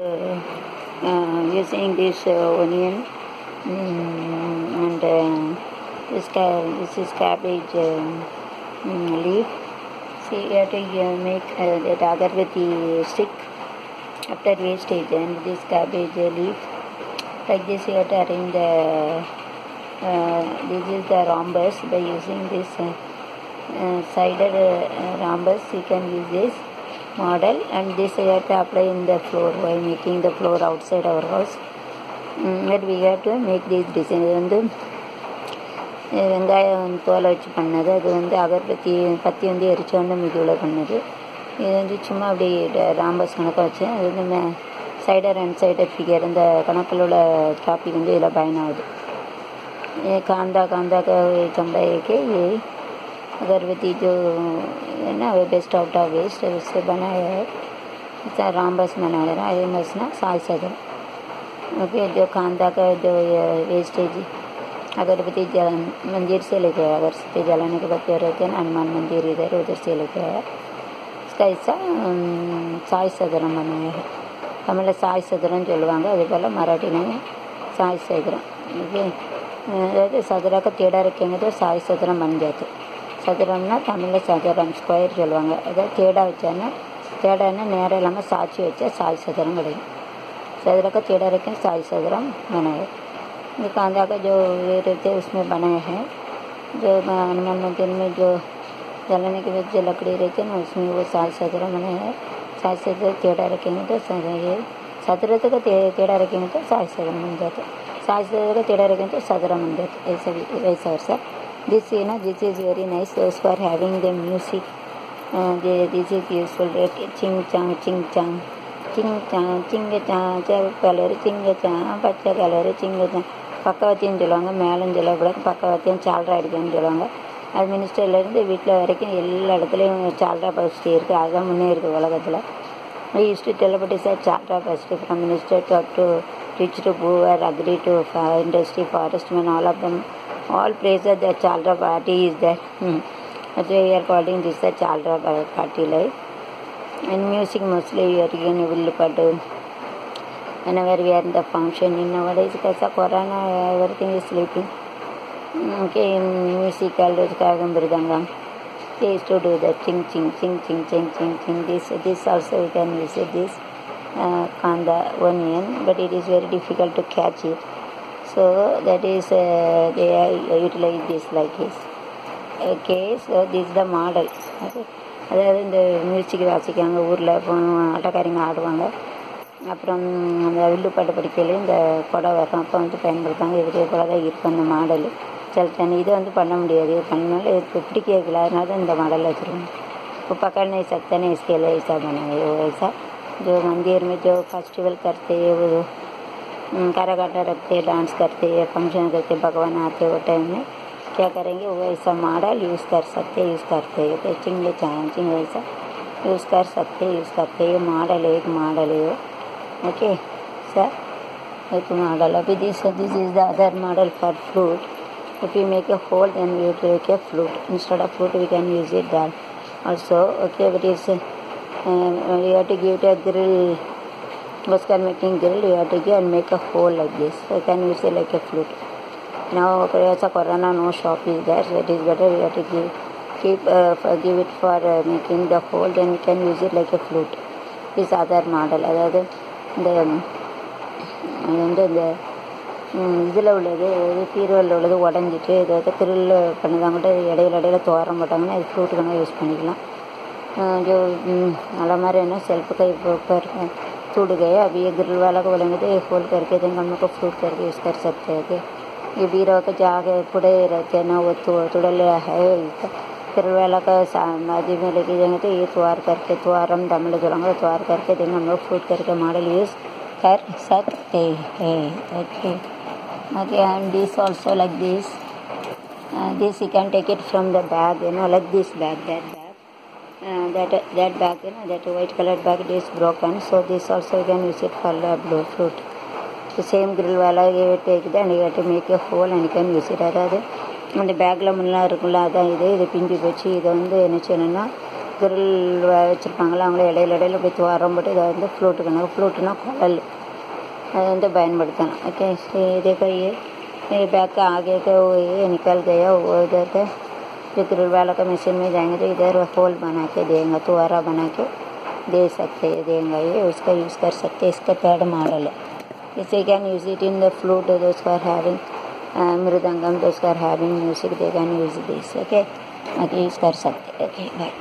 uh, using this uh, onion mm, and uh, this, this is cabbage um, mm, leaf. See, you have to uh, make uh, that agarbatti stick after wastage and this cabbage uh, leaf. Like this, you have to arrange the. Uh, this is the rhombus by using this uh, uh, sided uh, rhombus. You can use this model and this we have to apply in the floor while making the floor outside our house. Mm, But we have to make this design. இது வந்து வெங்காயம் தோலை வச்சு பண்ணது. அது வந்து அகர்பத்தி பற்றி வந்து எரிச்சோன்னு மிகுவில் பண்ணது. இது வந்து சும்மா அப்படி ராம்பஸ் கணக்காக வச்சேன் அது வந்து மே சைடர் அண்ட் சைடர் ஃபிகர் இந்த கணக்கில் உள்ள டாபிக் வந்து இதில் பயன் ஆகுது காந்தா காந்தா கம்பாய்க்கு अगरबत्ती जो है ना वो बेस्ट आउट ऑफ वेस्ट उससे बनाया है इतना रामबस बनाया है ये मसना साई सदर ओके जो कांदा का जो वेस्टेज अगरबत्ती जल मंदिर से लेके आया अगर सत्य जलाने के बाद जो रहते हैं ना हनुमान मंदिर इधर उधर से लेके आया इसका हिस्सा अम, साई सदरम बनाया है தமிழில் சாய் சதுரம்னு சொல்லுவாங்க அதே போல் மராட்டிலையும் சாய் சதுரம் ஓகே அதாவது சதுராக்க தேடா இருக்கேங்கிறது சாய் சதுரம் பஞ்சாயத்து சதுரம்னா தமிழில் சதுரம் ஸ்கொயர் சொல்லுவாங்க அதாவது தேடா வச்சான்னா தேடான்னா நேரம் இல்லாமல் சாட்சி வச்சா சாய் சதுரம் கிடைக்கும் सदरा टेढ़ा रखें साई सदरम बनाए ये कांदा का जो ये रहते हैं उसमें बनाए हैं जो हनुमान मंदिर में जो जलाने के बाद जो लकड़ी रहती है ना उसमें वो साई सदरम बनाए हैं साई सदर टेढ़ा रखेंगे तो सद- ये सदर का टे- टेढ़ा रखेंगे तो साई सदरम बन जाता साई सदर का टेढ़ा रखेंगे तो सदरम बन जाता ऐसा भी वैसा वैसा this you this is very nice nice house for having the this is use this is useful. சிங் ching chang ching chang. Ching chang colour சிங்க சான் பச்சை கலரு சிங்க சான் பக்கவத்தின்னு சொல்லுவாங்க மேலும் சொல்லக்கூடாது. பக்கவத்தியம் சால்ரா அடிக்கணும்னு சொல்லுவாங்க. மினிஸ்டர்லேருந்து வீட்டில் வரைக்கும் எல்லா இடத்துலையும் சால்ரா பாசிட்டி இருக்குது அதுதான் முன்னேறிக்கு உலகத்தில். I use to டெலிபட்டிஸ் are chart from minister to up to teach to poor agri to industry forest man all of them all that the Chaldra party is there. Hmm. That's why we are calling this the Chaldra party life. And music mostly we are again will put whenever we are in the function in nowadays because of corona everything is sleeping. Okay, in musical kagam mridangam. They used to do the ching ching ching ching ching ching ching. This this also we can use this uh, kanda onion, but it is very difficult to catch it. So that is uh, they are utilize this like this. Okay so this the model okay அதாவது இந்த music வாசிக்காங்க ஊரில் ஆட்டக்காரங்க ஆடுவாங்க அப்புறம் அந்த வில்லுப்பாட்டு படிக்கையில இந்த குடை வரும் அப்போ வந்து பயன்படுத்தாங்க இதே போல தான் இருக்கும் அந்த மாடல் சில தண்ணி இதை வந்து பண்ண முடியாது பண்ணனால இதுக்கு பிடிக்கல அதனால தான் இந்த மாடல் வச்சுருவாங்க वो पकड़ नहीं सकते ना इसके लिए ऐसा बनाए वो ऐसा जो मंदिर में जो फेस्टिवल करते हैं वो कराकाटा रखते हैं डांस करते हैं फ़ंक्शन करते भगवान आते वो टाइम में। क्या करेंगे? वो ऐसा मॉडल यूज़ कर सकते यूज़ करते। हैं तो चिंग चांचिंग वैसा। यूज़ कर सकते यूज़ करते। ये मॉडल है एक मॉडल है वो। ओके सर एक मॉडल अभी this this is the other model for flute if we make a hole then we take a flute. Instead of flute we can use it that also okay but it's uh, um, you have a grill. Basket making drill, you have to go and make a hole like this. So can we say like a flute? Now, as a corona, no shop is there, so it is better we have to give keep uh, give it for uh, making the hole. Then we can use it like a flute. This other model, அதாவது இந்த அது வந்து இந்த இதில் உள்ளது அதாவது தீர்வலில் உள்ளது உடஞ்சிட்டு இதாவது திருள் பண்ணதாங்கிட்ட இடையில இடையில தோற மாட்டாங்கன்னா இது ஃப்ரூட்டுக்குன்னா யூஸ் பண்ணிக்கலாம் நல்லா மாதிரி என்ன செல்ஃபுக்கு இப்போ இப்போ टूट गए अभी ये ग्रिल वाला को बोलेंगे तो ये खोल करके देंगे हम लोग को फ्रूट करके यूज़ कर सकते हैं कि ये बीरो के जाके पुड़े रहते हैं ना वो तो तुड़ल है। ग्रिल वाला का बाजी में लेके जाएँगे तो ये त्वार करके त्वारम दमले चलाएँगे त्वार करके देंगे हम लोग फ्रूट करके मॉडल यूज़ कर सकते हैं। Okay okay and this also like this. Uh, this you can take it from the bag you know like this Uh, that that bag you know that white colored bag is broken. So this also you can use it for blow fruit. The same grill wala you take it and you have to make a hole and you can use it. அதாவது அந்த பேக்கில் முன்னெலாம் இருக்குல்ல அதான் இது. இது பிஞ்சு போச்சு. இதை வந்து என்ன செய்யணும்னா கிரில் வச்சுருப்பாங்களா அவங்கள இடையில இடையில போய் துவாரம் போட்டு இதை வந்து ஃப்ளூட்டு கணக்கு ஃப்ளூட்டுனா குழல். அதை வந்து பயன்படுத்தணும். ஓகே இதே கையே பேக்கு ஆகிய கை நிக்கல் கையோ இதை ग्रिल वाला का मशीन में जाएँगे तो इधर होल बना के देंगे तुआरा बना के दे सकते हैं, देंगे ये, उसका यूज़ कर सकते हैं, इसका पैड मॉडल है। इसे can use it in the flute those for having mridangam those for having music they can use this okay use कर सकते ओके बाय